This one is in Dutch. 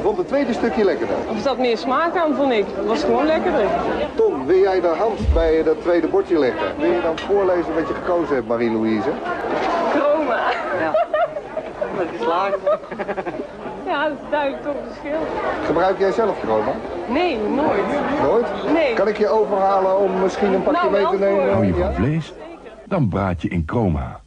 Ik vond het tweede stukje lekkerder. Of dat meer smaak aan, vond ik. Het was gewoon lekkerder. Tom, wil jij de hand bij dat tweede bordje leggen? Wil je dan voorlezen wat je gekozen hebt, Marie-Louise? Chroma. Ja. Dat is laag. Ja, dat is duidelijk toch verschil. Gebruik jij zelf chroma? Nee, nooit. Nooit? Nee. Kan ik je overhalen om misschien een pakje nou, mee te nemen? Hou je van vlees? Dan braad je in chroma.